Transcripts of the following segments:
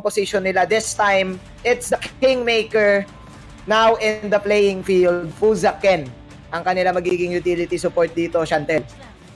composition nila. This time, it's the Kingmaker now in the playing field. Fuzaken ang kanila magiging utility support dito, Chantel.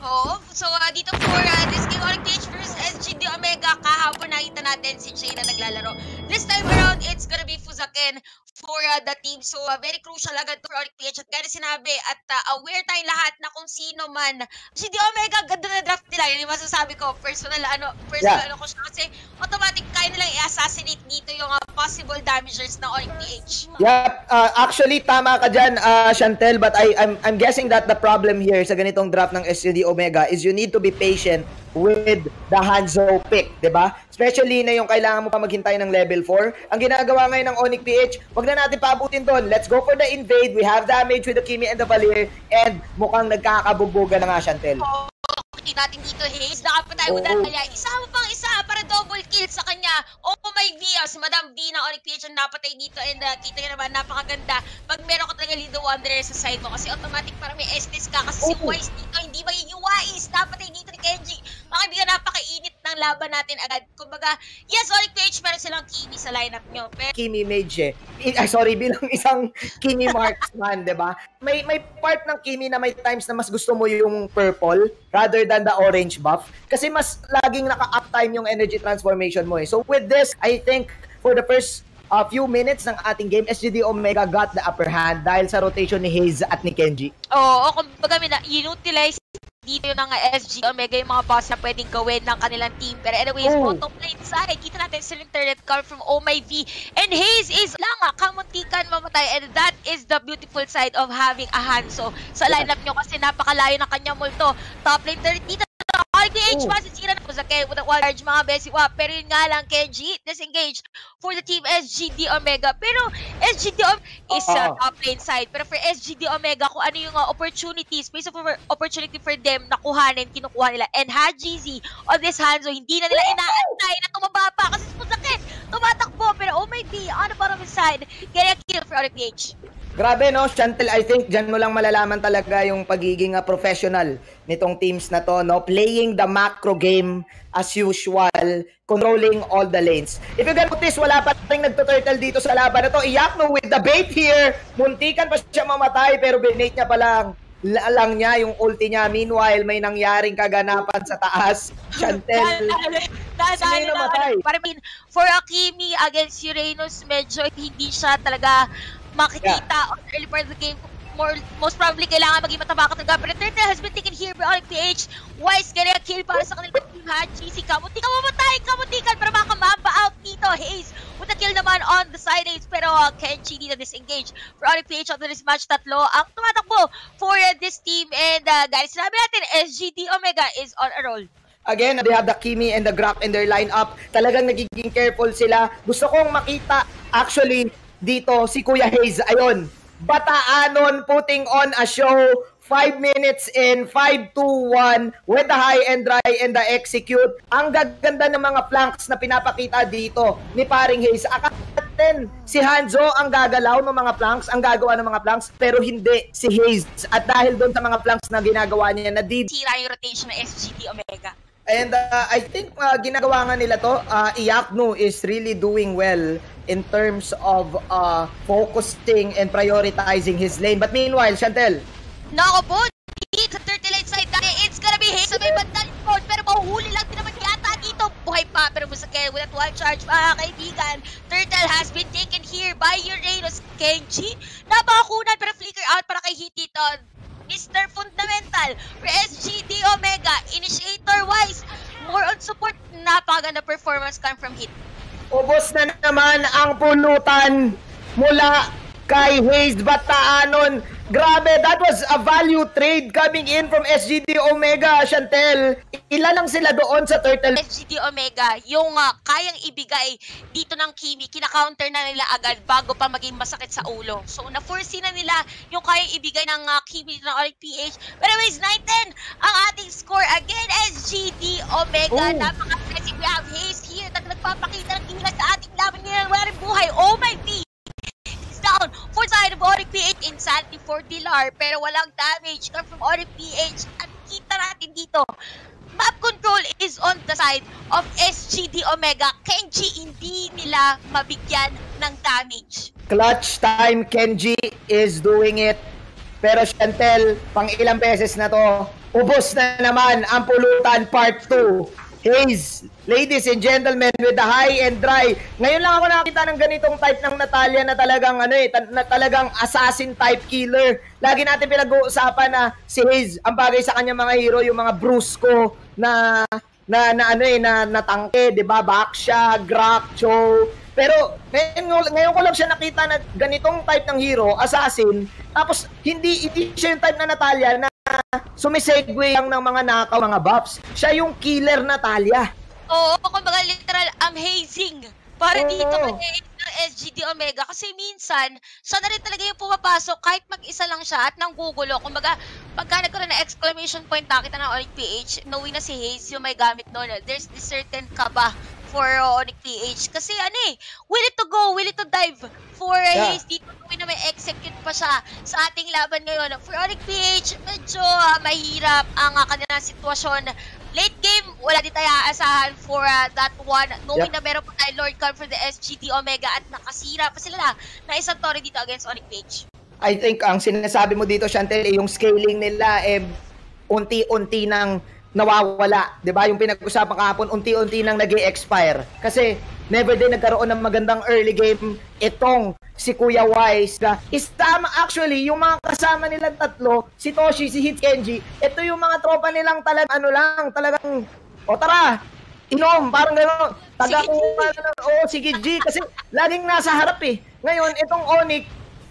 Oo. So, uh, dito for uh, this game, Onyx PH versus SGD Omega, kahapon nakita natin si Jay na naglalaro. This time around, it's gonna be Fuzaken for uh, the team. So, uh, very crucial agad for Onyx PH. At gano'n sinabi, at uh, aware tayong lahat na kung sino man. SGD Omega, ganda na draft nila. Yun yung masasabi ko. Personal, ano, personal Yeah. ano ko siya. Kasi automatic, kaya nilang i-assassinate dito yung uh, possible damagers ng Onyx PH. Yep, uh, actually tama ka diyan, uh, Chantel, but I I'm I'm guessing that the problem here sa ganitong draft ng SUD Omega is you need to be patient with the Hanzo pick, 'di ba? Especially na yung kailangan mo pa maghintay ng level 4. Ang ginagawa ngayon ng Onyx PH, wag na natin paabutin doon. Let's go for the invade. We have damage with the Kimi and the Valir and mukhang nagkakabugbugan na nga, Chantel. Hindi natin dito, Hayes. Nakapatay mo dahil kaya isama pang isa para double kill sa kanya. Oh my si Madam D na Onyx PH ang napatay dito and uh, kita nyo naman, napakaganda. Pag meron ka talaga Lido Wanderer sa side mo kasi automatic para may Estes ka kasi si Oo. Wise dito hindi magiging Wise. Napatay dito ni Kenji. Mga kaibigan, napakainit ng laban natin agad. Kumbaga, yes, Onyx PH, meron silang Kimi sa lineup nyo. Pero Kimi Mage eh. I- ay, sorry, bilang isang Kimi marksman, 'di ba? May may part ng Kimi na may times na mas gusto mo yung purple rather than the orange buff kasi mas laging naka-uptime yung energy transformation mo eh. So with this, I think for the first uh, few minutes ng ating game, SGD Omega got the upper hand dahil sa rotation ni Haze at ni Kenji. Oo, kumbaga mina, inutilize dito yung mga SG Omega yung mga boss na pwedeng gawin ng kanilang team. Pero anyways, Oh. bottom lane side, kita natin sa internet call from Oh My V. And Haze is lang nga, kamuntikan mamatay. And that is the beautiful side of having a Hanzo sa lineup nyo kasi napakalayo ng kanyang multo. Top lane 30 dito. RDH Oh. masisira na po sa with the wall charge mga besiwa. Pero yun nga lang, Kenji, disengage for the team SGD Omega. Pero SGD Omega is uh, top lane side. Pero for SGD Omega, kung ano yung uh, opportunities, space of oppor- opportunity for them na kuhanin, kinukuha nila. And HGZ on this Hanzo, hindi na nila inaantay na tumaba pa kasi sa. Tumatakbo, pero oh my D, on the bottom side, get a kill for RPH. Grabe no, Chantel, I think dyan mo lang malalaman talaga yung pagiging uh, professional nitong teams na to, no? Playing the macro game as usual, controlling all the lanes. If you can notice, wala pa rin nagtuturtle dito sa laban na to. Iyakno with the bait here. Muntikan pa siya mamatay pero binate niya pa lang. La- lang niya yung ulti niya. Meanwhile, may nangyaring kaganapan sa taas. Chantel. Yung namatay? Para mean, for Akimi against Uranus, medyo hindi siya talaga makikita on early part of the game. More, most probably, kailangan maging mataba ka talaga. Pero Turtle has been taken here by Onyx PH. Wise, a kill para sa kanilang team. Hachi, si Kamuti ka mamatay! Kamutikan para makamamba out dito. Hayes with a kill naman on the side Hayes. Pero uh, Kenchi dito disengage for Onyx PH on this match. Tatlo ang tumatakbo for uh, this team. And uh, guys, sinabi natin, SGD Omega is on a roll. Again, they have the Kimi and the Grok in their lineup. Talagang nagiging careful sila. Gusto kong makita, actually, dito, si Kuya Hayes. Ayun, Bataanon putting on a show. 5 minutes in, 5-2-1 with the high and dry and the execute. Ang gaganda ng mga flanks na pinapakita dito ni paring Hayes. Akatin, si Hanzo ang gagalaw ng mga flanks, ang gagawa ng mga flanks, pero hindi si Hayes. At dahil doon sa mga flanks na ginagawa niya, na Tira yung rotation ng SGD Omega. And uh, I think uh, ginagawa nga nila to, uh, Iapno is really doing well in terms of uh, focusing and prioritizing his lane. But meanwhile, Chantel, Nako po, dito sa 30 lane side dahil it's gonna be hit sa may bandang likod pero mahuhuli lang din naman yata dito. Buhay pa pero Musake with that one charge mga kaibigan. Turtle has been taken here by Uranus Kenji. Napakakunan pero flicker out para kay Hit dito. Mr. Fundamental SGD Omega, initiator-wise, more on support, napakaganda performance come from Hit. ubos na naman ang pulutan mula kay Hayes Bataanon. Grabe, that was a value trade coming in from SGD Omega, Chantel. Ilan lang sila doon sa Turtle SGD Omega, yung ah, kayang ibigay dito ng Kimi, kina-counter na nila agad bago pa maging masakit sa ulo. So, na-foresee na nila yung kayang ibigay ng uh, Kimi ng Olic PH. But anyways, 9-10 ang ating score again, SGD Omega. Oh. Napaka-aggressive. We have Haze here na nagpapakita ng hila sa ating laban nila. Wala buhay. Oh my V! Down for side of Oric PH. Insanity for Dilar. Pero walang damage come from Oric PH. At kita natin dito, Cap Control is on the side of SGD Omega. Kenji hindi nila mabigyan ng damage. Clutch time, Kenji is doing it. Pero Chantel, pang ilang beses na to, ubos na naman ang pulutan part 2. Haze, ladies and gentlemen, with the high and dry. Ngayon lang ako nakakita ng ganitong type ng Natalia na talagang ano eh, na talagang assassin type killer. Lagi natin pinag-uusapan na si Haze, ang bagay sa kanya mga hero, yung mga Brusco na na, na ano eh, na, na tangke, 'di ba? Baksha, Grak, Cho. Pero ngayon, ngayon ko lang siya nakita na ganitong type ng hero, assassin, tapos hindi hindi siya yung type na Natalia na sumisegue lang ng mga nakaw, mga buffs. Siya yung killer Natalia. Oo, kumbaga literal amazing. Para Oo. dito kay ng SGD Omega kasi minsan siya na rin talaga yung pumapasok kahit mag-isa lang siya at nanggugulo. Kumbaga, pagka nagkaroon ng exclamation point nakita ng Onyx PH, knowing na si Hayes yung may gamit noon, there's this certain kaba for Onyx PH. Kasi ano eh, willing to go, willing to dive for Yeah. Hayes dito knowing na may execute pa siya sa ating laban ngayon. For Onyx PH, medyo uh, mahirap ang uh, kanilang sitwasyon. Late game, wala din tayo aasahan for uh, that one. Knowing Yep. na meron pa tayo Lord Khan for the SGD Omega at nakasira pa sila na, na isang Tori dito against Onyx Page. I think ang sinasabi mo dito, Chantel, eh, yung scaling nila, eh, unti-unti nang nawawala. 'di ba Yung pinag-usapan kahapon, unti-unti nang nag expire Kasi never din nagkaroon ng magandang early game itong si Kuya Wise na istama actually yung mga kasama nilang tatlo si Toshi, si Hit Kenji ito yung mga tropa nilang talagang ano lang talagang o tara inom parang gano'n taga Sige, G. oh sige G kasi laging nasa harap eh ngayon itong Onyx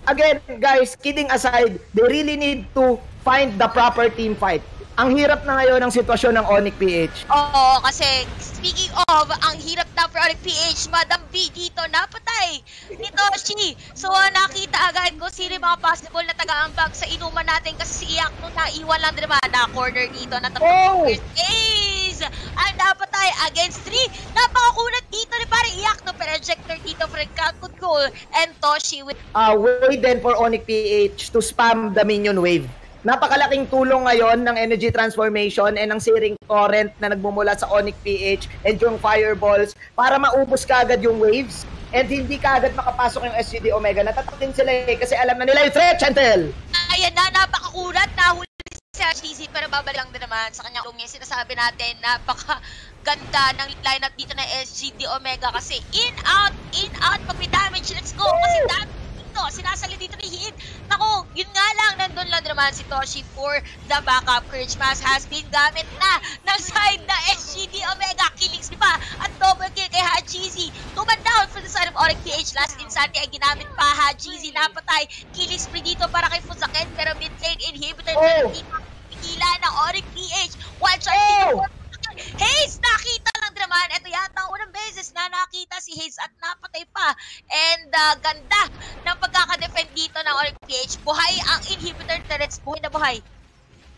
again, guys, kidding aside, they really need to find the proper team fight. Ang hirap na ngayon ng sitwasyon ng Onyx PH. Oo, kasi speaking of, ang hirap na for Onyx PH, Madam B dito, napatay ni Toshi. So, ah, nakita agad ko sino mga possible na taga-ambag sa inuman natin kasi si Iyak nung naiwan lang din na corner dito na tapos Oh! first ace. Ang napatay against 3. Napakakunat dito ni pare Iyak no, pero ejector dito for good goal and Toshi with Uh, way then for Onyx PH to spam the minion wave. Napakalaking tulong ngayon ng energy transformation and ng searing current na nagmumula sa Onyx PH and yung fireballs para maubos kagad yung waves and hindi kagad makapasok yung SGD Omega. Natataktin sila eh kasi alam na nila yung threat, Chantel! Ayan na, napakakulat. Nahuli si HTC pero babalik lang din naman sa kanyang yung sinasabi natin, napaka ganda ng lineup dito ng SGD Omega kasi in, out, in, out, pag may damage, let's go. Kasi damage dito, sinasali dito ni Hit. Naku, yun nga lang, nandun lang naman si Toshi for the backup. Courage Mask has been gamit na ng side na SGD Omega. Killings di pa at double kill kay Hajizi. Tuman down for the side of Oric PH. Last instant ay ginamit pa Hajizi. Napatay. Killing spree dito para kay Fuzaken pero mid lane inhibitor Oh! dito. Pigila ng Oric PH. One shot Oh! Hayes, nakita naman. Ito yata ang unang beses na nakita si Hayes at napatay pa. And uh, ganda ng pagkaka-defend dito ng Oric PH. Buhay ang inhibitor turrets. Buhay na buhay.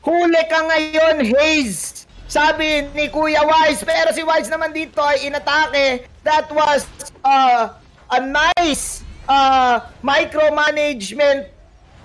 Huli ka ngayon, Hayes! Sabi ni Kuya Wise, pero si Wise naman dito ay inatake. That was uh, a nice uh, micromanagement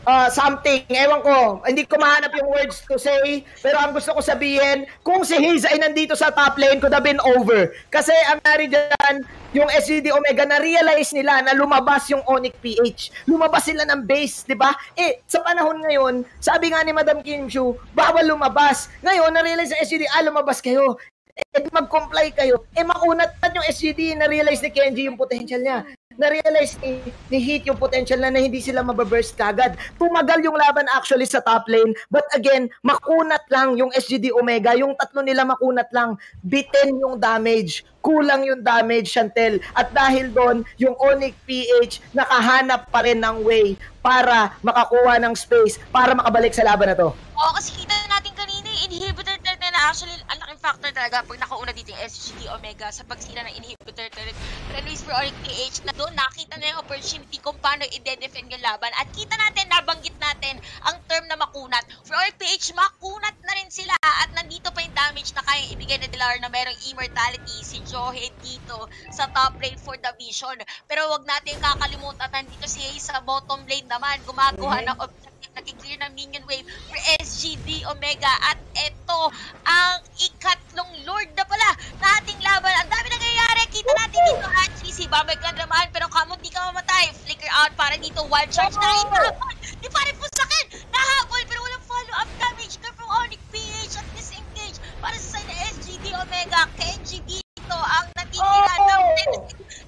uh, something. Ewan ko, hindi ko mahanap yung words to say, pero ang gusto ko sabihin, kung si Hayes ay nandito sa top lane, could have been over. Kasi ang nari dyan, yung SGD Omega, na-realize nila na lumabas yung Onyx PH. Lumabas sila ng base, di ba? Eh, sa panahon ngayon, sabi nga ni Madam Kim Chu, bawal lumabas. Ngayon, na-realize ng SGD, ah, lumabas kayo. Eh, mag-comply kayo. Eh, makunat pa yung SGD, na-realize ni Kenji yung potential niya. Na-realize ni, ni Heat yung potential na, na hindi sila mababurst kagad. Tumagal yung laban actually sa top lane. But again, makunat lang yung SGD Omega. Yung tatlo nila makunat lang. Bitten yung damage. Kulang yung damage, Chantel. At dahil doon, yung Onyx PH nakahanap pa rin ng way para makakuha ng space para makabalik sa laban na to. Oo, kasi kita natin kanina, yung inhibitor actually, ang laking factor talaga pag nakauna dito yung SGD Omega sa pagsira ng inhibitor turret. Pero anyways, for Oric PH, na doon nakita na yung opportunity kung paano i-defend yung laban. At kita natin, nabanggit natin ang term na makunat. For Oric PH, makunat na rin sila at nandito pa yung damage na kayang ibigay na Dilar na merong immortality si Johe dito sa top lane for the vision. Pero wag natin kakalimutan, nandito si Ace sa bottom lane naman, gumagawa ng objective nag-clear ng minion wave for SGD Omega. At ito ang ikatlong Lord na pala na ating laban. Ang dami nangyayari. Kita natin dito at GC. Babay ka naman pero kamo di ka mamatay. Flicker out para dito. Wild charge na inahabol. Di pa rin po sa akin. Nahabol pero walang follow-up damage. Come from Onyx PH at disengage para sa side na SGD Omega. Kenji dito ang natitira ng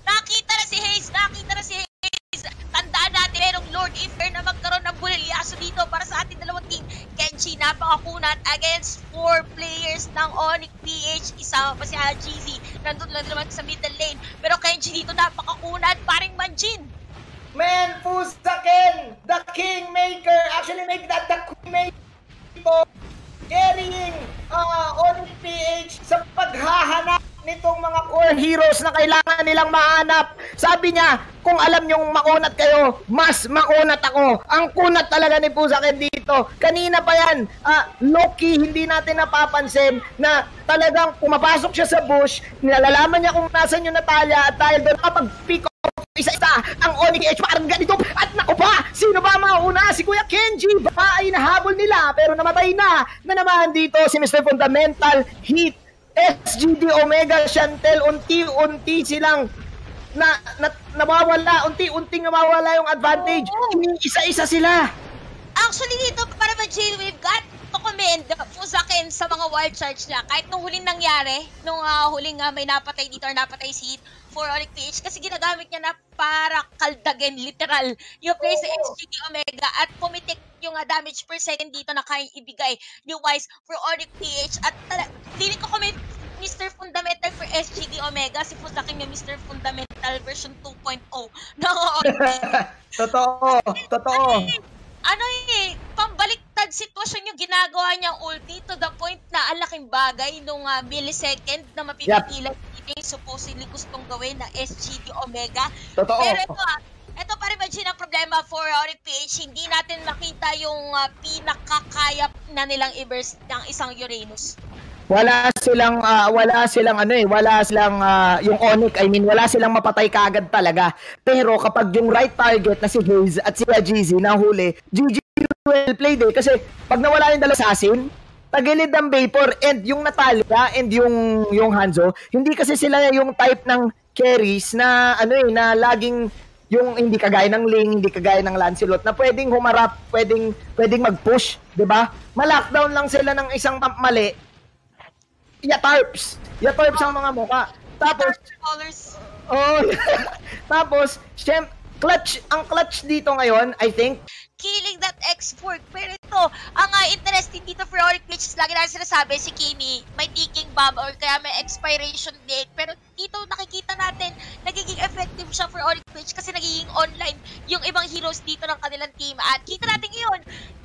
Nakita na si Hayes. Nakita na si Hayes. Tandaan natin merong Lord Infer na magkaroon ng bulilyaso dito para sa ating dalawang team. Kenji napakakunat against four players ng Onyx PH. Isama pa si GZ. Nandun lang naman sa middle lane. Pero Kenji dito napakakunat. Paring Manjin. Man, Fusakin, the Kingmaker, actually make that the Queenmaker carrying uh, Onyx PH sa paghahanap nitong mga core heroes na kailangan nilang mahanap. Sabi niya, kung alam nyong makunat kayo, mas makunat ako. Ang kunat talaga ni Pusakin dito. Kanina pa yan, uh, Loki, hindi natin napapansin na talagang pumapasok siya sa bush, nilalaman niya kung nasan yung Natalia at dahil doon kapag pick isa-isa ang Onyx Edge parang ganito. At naku pa sino ba mauna si Kuya Kenji. Ba ay nahabol nila pero namatay na. Na naman dito si Mr. Fundamental Heat SGD Omega Chantel. Unti-unti silang na, na nawawala. Unti-unting nawawala yung advantage. Isa-isa sila Actually dito para ba Jay we've got to commend po sa akin sa mga wild charge niya kahit nung huling nangyari nung uh, huling uh, may napatay dito or napatay si for Onyx PH kasi ginagamit niya na para kaldagin literal yung play sa SGD Omega at pumitik yung uh, damage per second dito na kayang ibigay ni Wise for Onyx PH at tala- feeling ko kami Mr. Fundamental for SGD Omega si Fusakin yung Mr. Fundamental version 2.0 ng Onyx totoo totoo ano eh, pambaliktad sitwasyon yung ginagawa niyang ulti to the point na ang laking bagay nung uh, millisecond na mapipigilan yep. yung supposedly gustong gawin na SGD Omega. Totoo. Pero ito ah, ito pa rin imagine ang problema for Onyx PH, hindi natin makita yung uh, pinakakayap na nilang i-burst ng isang Uranus. Wala silang uh, wala silang ano eh, wala silang uh, yung Onyx, I mean, wala silang mapatay kaagad talaga. Pero kapag yung right target na si Haze at si GZ nahuli, GG well played eh kasi pag nawala yung dalawa assassin, tagilid ang Vapor and yung Natalia and yung yung Hanzo, hindi kasi sila yung type ng carries na ano eh na laging yung hindi kagaya ng Ling, hindi kagaya ng Lancelot na pwedeng humarap, pwedeng pwedeng mag-push, 'di ba? Ma-lockdown lang sila ng isang mali, yatarps. Yatarps ang mga muka. Tapos, oh, tapos, syem, clutch, ang clutch dito ngayon, I think, killing that export. Pero ito, ang uh, interesting dito for Oric Pitch, lagi natin sinasabi, si Kimi, may ticking bomb or kaya may expiration date. Pero dito nakikita natin, nagiging effective siya for Oric Pitch kasi nagiging online yung ibang heroes dito ng kanilang team. At kita natin ngayon,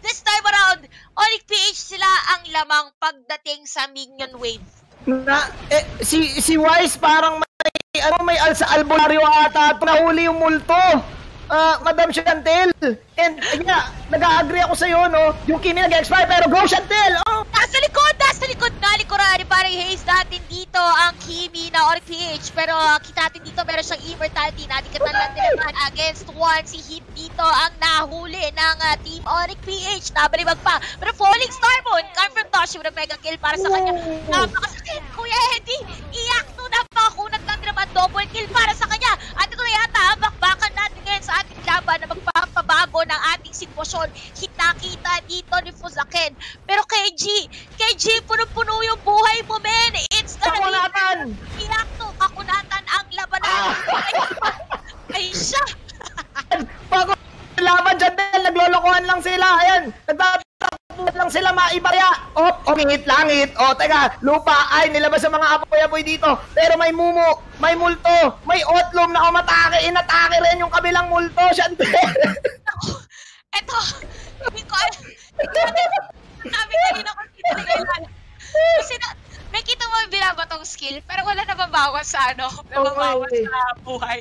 this time around, Oric PH sila ang lamang pagdating sa minion wave. Na, eh, si, si Wise parang may, ano, may al sa albularyo ata, nahuli yung multo uh, Madam Chantel. And, yeah, nag-agree ako sa'yo, no? Yung Kimi nag-expire, pero go, Chantel! Oh! Nasa likod! Nasa likod na likuran! Parang haze natin dito ang Kimi na or PH. Pero uh, kita natin dito, meron siyang immortality. Nadikatan lang din naman against one. Si Hit dito ang nahuli ng uh, Team Onyx PH. Nabalibag pa. Pero Falling Starmoon, confirm Toshi with a mega kill para sa kanya. Napakasakit! Kuya Eddie! Iyak to! Lang din naman. Double kill para sa kanya. At ito na yata, bakbakan natin ngayon sa ating laban na magpapabago ng ating sitwasyon. Kita-kita dito ni Fuzaken. Pero KG, KG, puno-puno yung buhay mo, men! It's gonna Kakunatan! be... To! Kakunatan ang labanan! Ah. Ay, siya! Bago laban dyan din, naglolokohan lang sila. Ayan, nagtatakbuhan lang sila maibaya. Oh, umingit langit. Oh, teka, lupa. Ay, nilabas sa mga apoy-apoy dito. Pero may mumu, may multo, may otlom na umatake. Inatake rin yung kabilang multo. Siyempre. Eto, hindi ko alam. Sabi kanina ko dito nila. Kasi na, nakita mo yung binabatong skill, pero wala na babawas sa ano, nababawas Okay. sa buhay.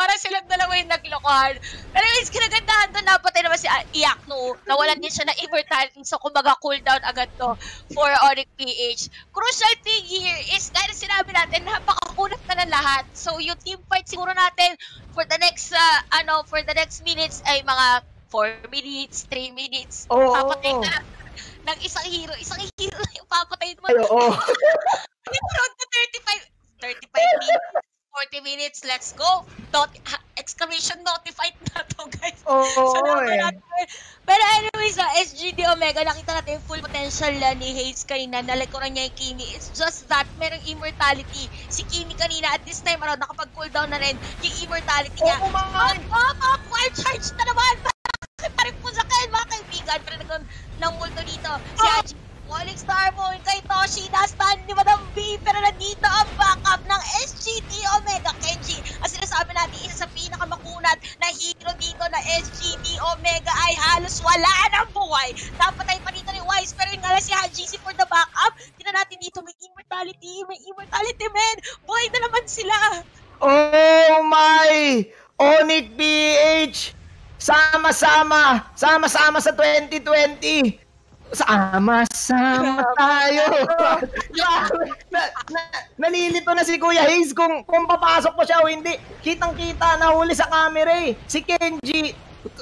Para silang dalawa yung naglokohan. Pero anyways, kinagandahan doon, napatay naman si ah, Iyak no. Nawalan din siya ng immortality, so kumbaga cooldown agad to for Onyx PH. Crucial thing here is, dahil sinabi natin, napakakunat na ng lahat. So yung team fight siguro natin for the next, uh, ano, for the next minutes ay mga 4 minutes, 3 minutes, Oo. papatay ka na ng isang hero. Isang hero yung papatay mo. Oo. Road to 35, 35 minutes, 40 minutes, let's go. Not, exclamation notified na to, guys. Oo, Salamat eh. natin. Pero anyways, sa SGD Omega, nakita natin yung full potential na ni Hayes kanina. Nalikuran niya yung Kimi. It's just that, merong immortality. Si Kimi kanina, at this time around, nakapag-cooldown na rin yung immortality niya. Oo, man. Up, up! Wild charge na naman! Bakit pa rin po sa kain, mga kaibigan? Pero nagkaroon ng multo dito. Si Ah! Falling Star Moon kay Toshi, na-stand ni Madam B, pero nandito ang backup ng SGD Omega Kenji. Ang sinasabi natin, isa sa pinakamakunat na hero dito na SGD Omega ay halos wala ng buhay. Napatay pa dito ni Wise, pero yun nga si HGC for the backup. Tingnan natin dito, may immortality, may immortality, men! Buhay na naman sila! Oh my! Onyx PH! Sama-sama! Sama-sama sa 2020! Sama-sama tayo! Na, na, nalilito na si Kuya Hayes kung, kung papasok pa siya o hindi. Kitang-kita, nahuli sa camera eh. Si Kenji,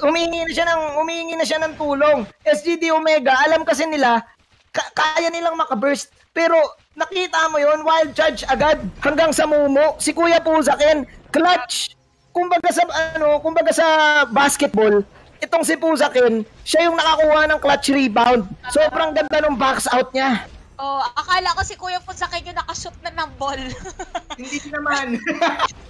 humingi na siya ng, humingi na siya ng tulong. SGD Omega, alam kasi nila, ka- kaya nilang makaburst. Pero nakita mo yon wild charge agad hanggang sa mumo. Si Kuya Puzakin, clutch. Kumbaga sa ano, kumbaga sa basketball, itong si Puzakin, siya yung nakakuha ng clutch rebound. Sobrang ganda ng box out niya. Oh, akala ko si Kuya Punsakin yung nakashoot na ng ball. Hindi naman.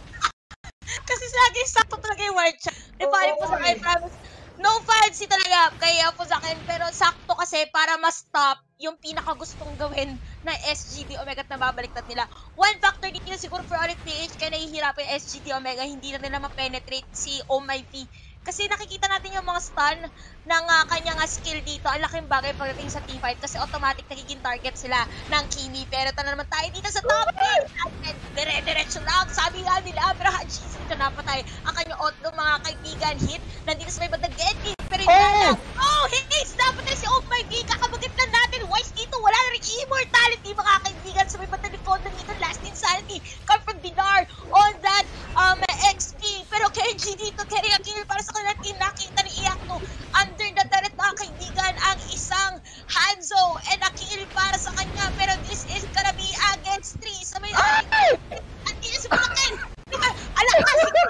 Kasi lagi sakto talaga yung siya. Di ba, Oo, po sa eh. akin, promise. No fancy talaga kaya po sa akin, pero sakto kasi para ma-stop yung pinakagustong gawin na SGD Omega at nababaliktad nila. One factor dito yun siguro for Onyx PH kaya nahihirapan yung SGD Omega, hindi na nila ma-penetrate si Oh My P. Kasi nakikita natin yung mga stun ng ah, kanyang ah, skill dito. Ang laking bagay pagdating sa team fight kasi automatic nagiging target sila ng Kimi. Pero tala naman tayo dito sa top lane. At dire-diretso lang. Sabi nga nila, pero Jesus ito napatay. Ang kanyang outlaw mga kaibigan hit. Nandito sa may bandang Genji. Pero hindi Oh! lang. Oh, hits! Napatay si Oh My God. Kakabagit na natin. Wise dito. Wala na rin immortality mga kaibigan sa may bandang likod ng dito. Last insanity. Come from Dinar on that um, XP. Pero Kenji dito, carry a kill para sa kanilang team. Nakita ni Iyakto under the turret mga kaibigan ang isang Hanzo and a kill para sa kanya. Pero this is gonna be against 3 sa may At hindi na si Malakin. Alam ka, sige.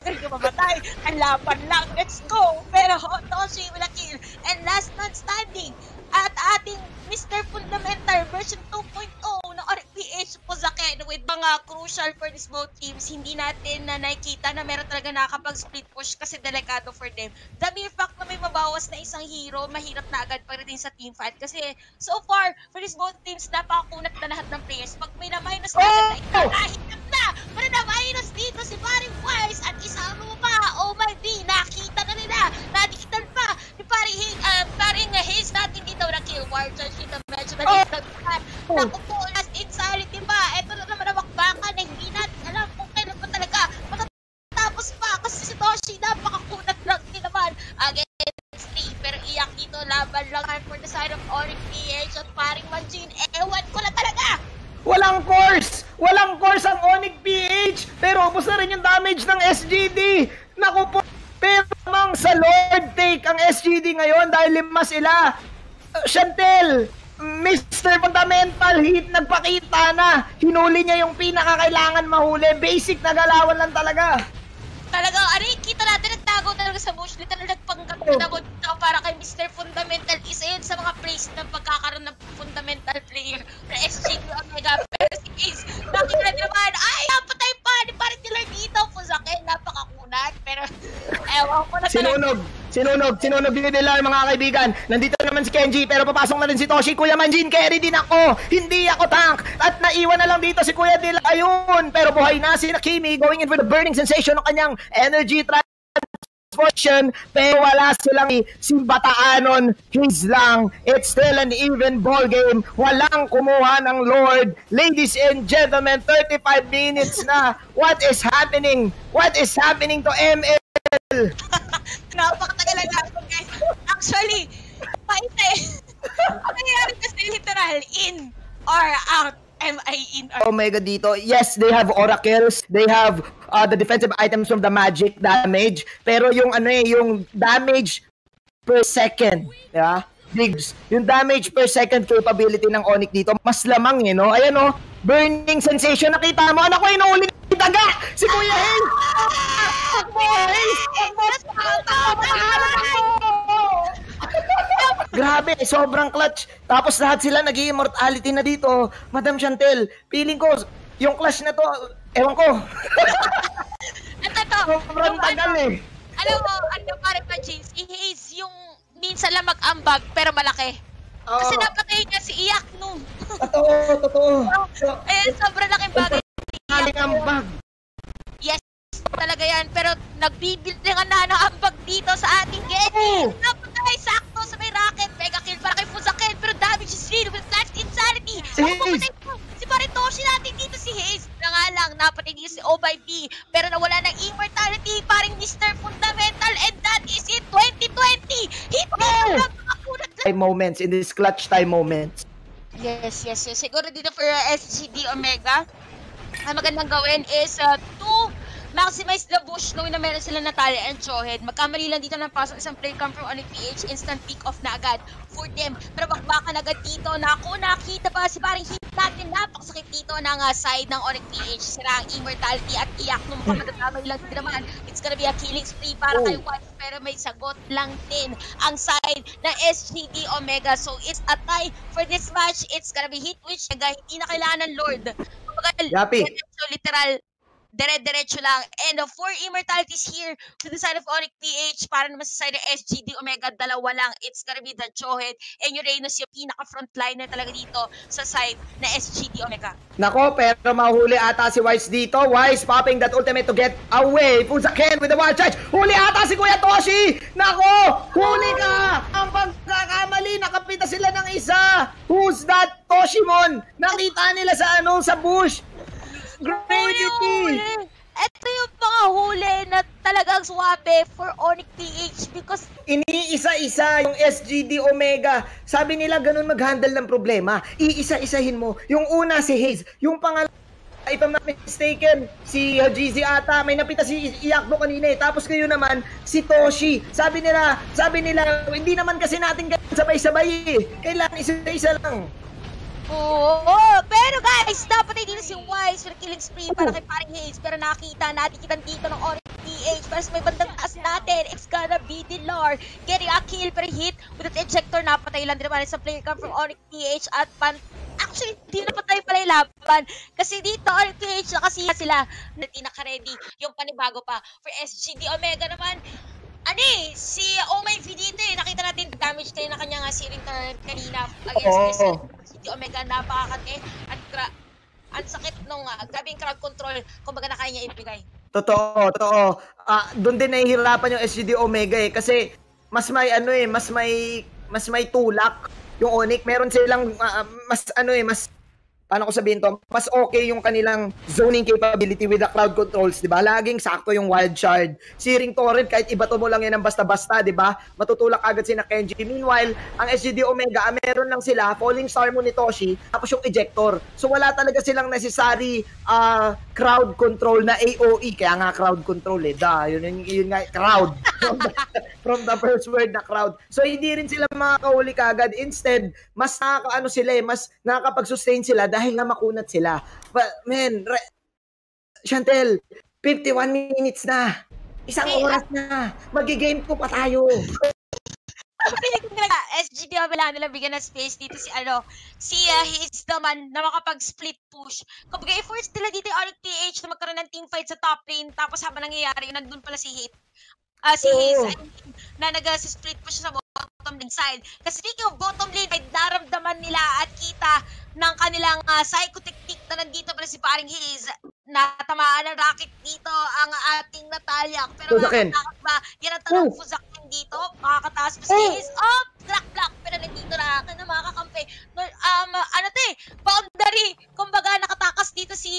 Agad ka mamatay. Ang laban lang. Let's go. Pero Toshi will a kill. And last man standing at ating Mr. Fundamental version 2.0 ng RPH Puzaken with mga crucial for these both teams. Hindi natin na nakikita na meron talaga nakakapag-split push kasi delikado for them. The mere fact na may mabawas na isang hero, mahirap na agad pagdating sa team fight. Kasi so far, for these both teams, napakakunat na lahat ng players. Pag may na-minus na Oh! oh! nahihirap na! Pero na-minus dito si Paring Wise at isang pa, oh my D, nakita na nila, nadikitan pa ni Paring, Hay- uh, Hayes natin dito na kill war charge dito, medyo nadikitan pa. Oh! Naku po, last insanity pa, eto na naman ang bakbakan na hindi natin alam kung kailan pa talaga matatapos pa kasi si Toshi napakakunat lang din naman against Steve. Pero iyak dito, laban lang for the side of Onyx PH at Paring Manjin, ewan ko na talaga! Walang course! Walang course ang Onyx PH! Pero ubos na rin yung damage ng SGD! Naku po! Pero mang sa Lord take ang SGD ngayon dahil lima sila! Chantel! Mr. Fundamental Hit nagpakita na! Hinuli niya yung pinakakailangan mahuli. Basic na galawan lang talaga. Talaga, ano yung kita natin, nagtago talaga sa bush. Literal nagpanggap Oh. na dito para kay Mr. Fundamental. Isa yun sa mga plays ng pagkakaroon ng fundamental player na SGQ Omega. Pero si Ace, nakita na naman, ay, napatay pa ni Parang Tiller dito. Pusakin, napakakunat. Pero, ewan ko na talaga. Sinunog! Sinunog! Sinunog din nila mga kaibigan. Nandito naman si Kenji pero papasok na rin si Toshi. Kuya Manjin, carry din ako! Hindi ako tank! At naiwan na lang dito si Kuya Dil. Ayun! Pero buhay na si Nakimi going in for the burning sensation ng kanyang energy transformation. Pero wala silang si Bataanon. His lang. It's still an even ball game. Walang kumuha ng Lord. Ladies and gentlemen, 35 minutes na. What is happening? What is happening to ML? Napakatagal lang natin, guys. Actually, paite. Ang nangyayari kasi literal, in or out. am I in Omega dito. Yes, they have oracles. They have uh, the defensive items from the magic damage. Pero yung ano eh, yung damage per second, yeah? Bigs. Yung damage per second capability ng Onyx dito, mas lamang eh, no? Ayan oh, burning sensation. Nakita mo, anak ko, inuuli ni daga! Si Kuya Hayes! Grabe, sobrang clutch. Tapos lahat sila nag immortality na dito. Madam Chantel, feeling ko, yung clash na to, ewan ko. At ito, Sobrang yung tagal ano, eh. alam mo, ano pare pa, James, i-haze yung minsan lang mag-ambag pero malaki. Kasi Oo. napatay niya si Iyak nung. Totoo, totoo. So, Eh, sobrang laking bagay. Galing ang bag. Yes, talaga yan. Pero nagbibilangan na ng ambag dito sa ating. Oo. Napatay sakto sa may rocket. Mega kill para kay Fuzaken. Pero damage is real with flash insanity. Si Hayes. Si Paritoshi natin dito si Hayes. Na nga lang, napatay dito si O by B. Pero nawala ng immortality. Paring Mr. Fundamental. And that is it. 2020. Hit lang. Time moments, in this clutch time moments. Yes, yes, yes. Siguro dito for uh, SGD Omega, ang magandang gawin is uh, to maximize the bush knowing na meron sila Natalia and Chohead. Magkamali lang dito ng pasok isang player come from Onyx PH, instant pick off na agad for them. Pero bakbakan agad dito. Naku, nakita pa si paring hit natin. Napakasakit dito ng uh, side ng Onyx PH. Sira ang immortality at iyak nung mukhang madadamay lang din naman. It's gonna be a killing spree para Oh. kay White pero may sagot lang din ang side ng SGD Omega. So it's a tie for this match. It's gonna be hit which hindi na kailangan ng Lord. Kumbaga, Yapi. diretso, literal, dire-diretso lang. And uh, four immortalities here to the side of Onyx PH para naman sa side ng SGD Omega, dalawa lang. It's gonna be the Johead and Uranus yung pinaka-frontliner talaga dito sa side na SGD Omega. Nako, pero mahuli ata si Wise dito. Wise popping that ultimate to get away. Fuzaken with the wild charge. Huli ata si Kuya Toshi. Nako, huli ka. Ang pagkakamali, nakapita sila ng isa. Who's that Toshimon? Nakita nila sa ano, sa bush. Gravity. Ito yung mga huli na talagang swabe for Onyx PH because Iniisa-isa yung SGD Omega. Sabi nila ganun mag-handle ng problema. Iisa-isahin mo. Yung una si Hayes. Yung pangalawa, if I'm not mistaken, si GZ ata, may napita si Iakbo kanina eh. Tapos kayo naman, si Toshi. Sabi nila, sabi nila, hindi naman kasi natin sabay-sabay eh. Kailangan isa-isa lang. Oo, pero guys, dapat ay dito si Wise for killing spree para kay paring Hayes. Pero nakita natin kita dito ng Onyx PH para sa may bandang taas natin. It's gonna be Dilar getting a kill pero hit with that ejector. Napatay lang din naman sa player come from Onyx PH at pan Actually, hindi napatay pala yung laban. Kasi dito, Onyx PH, nakasiya sila. Hindi naka-ready yung panibago pa. For SGD Omega naman, ano eh, si Oh My V dito eh, nakita natin damage kayo na kanya nga si Rinter kanina against Oo. Omega napakakate at gra- ang sakit nung uh, grabe yung crowd control kumbaga na kaya niya ibigay. Totoo, totoo. Ah, doon din nahihirapan yung SGD Omega eh kasi mas may ano eh, mas may mas may tulak yung Onyx. Meron silang ah, mas ano eh, mas paano ko sabihin to, mas okay yung kanilang zoning capability with the crowd controls, di ba? Laging sakto yung wild shard. Si Ring Torrent, kahit ibato mo lang yan ng basta-basta, di ba? Matutulak agad si na Kenji. Meanwhile, ang SGD Omega, ah, meron lang sila, falling star mo ni Toshi, tapos yung ejector. So wala talaga silang necessary ah, crowd control na AOE, kaya nga crowd control eh. Da, yun, yun, yun nga, crowd. from, the, first word na crowd. So hindi rin sila makakahuli kagad. Instead, mas nakakaano sila eh, mas nakakapag-sustain sila dahil nga makunat sila. But, man, re- Chantel, 51 minutes na. Isang Hey, oras na. Magi-game po pa tayo. SGD wala nila bigyan ng space dito si ano, si uh, Hayes naman na makapag-split push. Kumbaga i-force nila dito yung Onyx PH na magkaroon ng team fight sa top lane tapos habang nangyayari, nandun pala si Hit. Ah, si Oo. Hayes, I mean, na nag-split push sa bottom lane side. Kasi speaking of bottom lane, ay naramdaman nila at kita ng kanilang uh, psycho technique na nandito pala si paring Hayes. Natamaan ng rocket dito ang ating Natalia. Pero Fuzaken. makakatakot ba? Yan ang tanong Oh. Dito. Makakataas pa si Oh. Hayes. Oh, block block. Pero nandito na ka na mga kakampi. Um, ano to eh, boundary. Kumbaga nakatakas dito si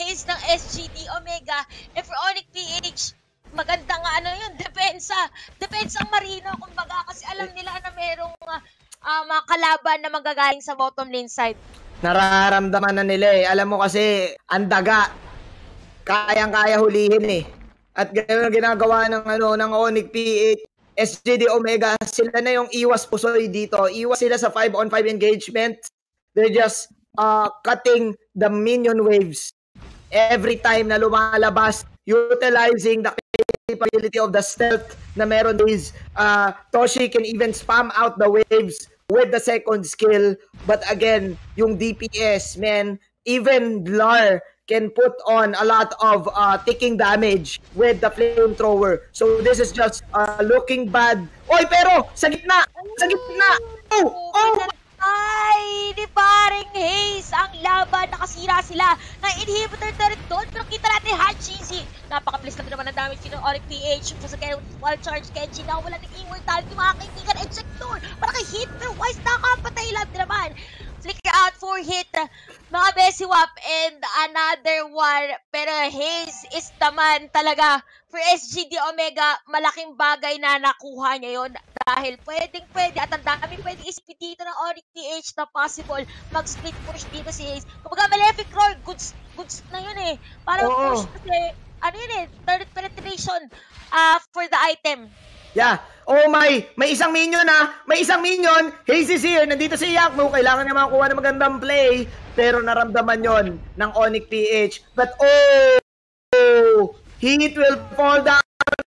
Hayes ng SGD Omega. And for PH, maganda nga ano yun, depensa. Depensa ang Marino, kumbaga, kasi alam nila na merong uh, uh, mga kalaban na magagaling sa bottom lane side. Nararamdaman na nila eh. Alam mo kasi, ang daga, kayang-kaya hulihin eh. At gano'n ginagawa ng ano ng Onyx PH, SGD Omega, sila na yung iwas pusoy dito. Iwas sila sa 5 on 5 engagement. They're just uh, cutting the minion waves every time na lumalabas, utilizing the capability of the stealth na meron is uh, Toshi can even spam out the waves with the second skill. But again, yung DPS, man, even Lar can put on a lot of uh, ticking damage with the flamethrower. So this is just uh, looking bad. Oy, pero sa gitna! Sa gitna! Oh! Oh! Ay, ni paring Hayes ang laban. Nakasira sila ng inhibitor turret doon. Pero kita natin Hachizi. Napaka-please lang naman ang damage ng Onyx PH. Sa sa wall charge Kenji na wala ng immortality mga kaibigan. Ejector. Para kay hitter wise nakapatay lang naman. Flicker out for hit. Mga Besiwap and another one. Pero Hayes is naman talaga for SGD Omega. Malaking bagay na nakuha niya yon dahil pwedeng pwede at ang dami pwedeng isipin dito ng Onyx PH na possible mag-split push dito si Hayes. Kumbaga Malefic Roar, goods, goods na yun eh. Parang Oo. push kasi, ano yun eh, third penetration uh, for the item. Yeah. Oh my, may isang minion na, may isang minion. Hazy here, nandito si Yakmo. Kailangan niya makakuha ng magandang play. Pero naramdaman yon ng Onyx PH. But oh, oh, Heat will fall down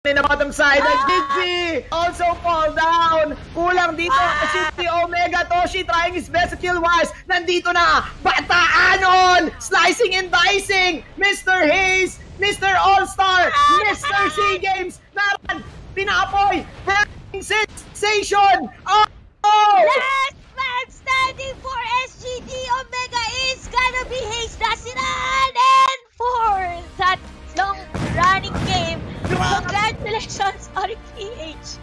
in the bottom side. And Gigi also fall down. Kulang dito si si Omega Toshi trying his best to kill Wise. Nandito na, Bataanon! Slicing and dicing! Mr. Hayes, Mr. All-Star, Mr. SEA Games, naran, pinaapoy burning sensation! Ah! Oh! Last man standing for SGD Omega is gonna be Hayes Nasiran! And for that long-running game, Gra congratulations on PH!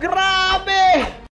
Grabe!